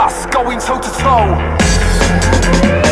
us, going toe to toe.